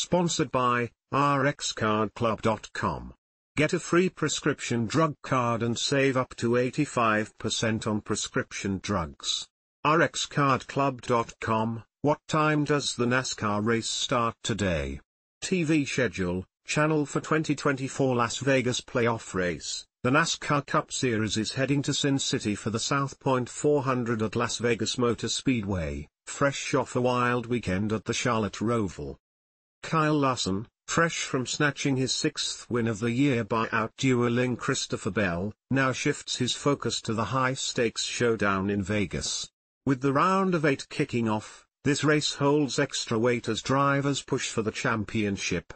Sponsored by RxCardClub.com. Get a free prescription drug card and save up to 85% on prescription drugs. RxCardClub.com. What time does the NASCAR race start today? TV schedule, channel for 2024 Las Vegas playoff race. The NASCAR Cup Series is heading to Sin City for the South Point 400 at Las Vegas Motor Speedway, fresh off a wild weekend at the Charlotte Roval. Kyle Larson, fresh from snatching his sixth win of the year by outdueling Christopher Bell, now shifts his focus to the high-stakes showdown in Vegas. With the round of eight kicking off, this race holds extra weight as drivers push for the championship.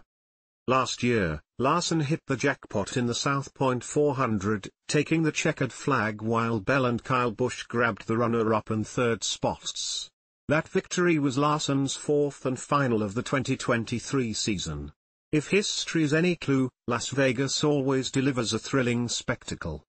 Last year, Larson hit the jackpot in the South Point 400, taking the checkered flag while Bell and Kyle Busch grabbed the runner-up and third spots. That victory was Larson's fourth and final of the 2023 season. If history is any clue, Las Vegas always delivers a thrilling spectacle.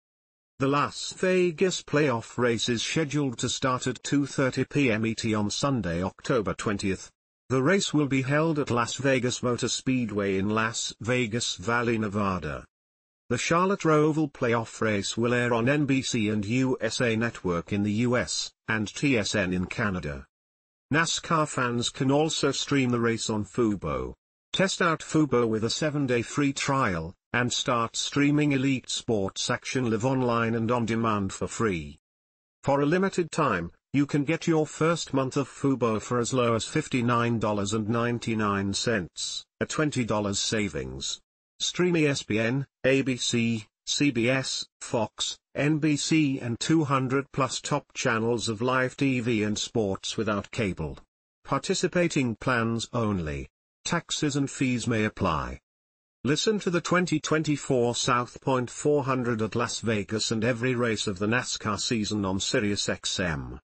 The Las Vegas playoff race is scheduled to start at 2.30 p.m. ET on Sunday, October 20th, the race will be held at Las Vegas Motor Speedway in Las Vegas Valley, Nevada. The Charlotte Roval playoff race will air on NBC and USA Network in the US, and TSN in Canada. NASCAR fans can also stream the race on Fubo. Test out Fubo with a 7-day free trial, and start streaming Elite Sports Action live online and on demand for free. For a limited time, you can get your first month of Fubo for as low as $59.99, a $20 savings. Stream ESPN, ABC, CBS, Fox, NBC and 200 plus top channels of live TV and sports without cable. Participating plans only. Taxes and fees may apply. Listen to the 2024 South Point 400 at Las Vegas and every race of the NASCAR season on SiriusXM.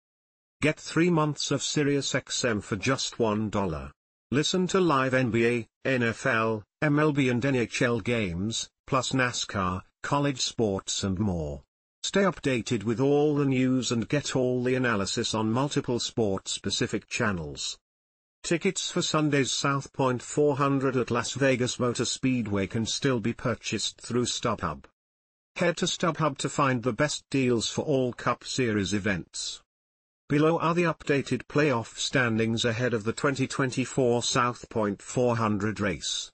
Get three months of SiriusXM for just $1. Listen to live NBA, NFL, MLB and NHL games, plus NASCAR, college sports and more. Stay updated with all the news and get all the analysis on multiple sport-specific channels. Tickets for Sunday's South Point 400 at Las Vegas Motor Speedway can still be purchased through StubHub. Head to StubHub to find the best deals for all Cup Series events. Below are the updated playoff standings ahead of the 2024 South Point 400 race.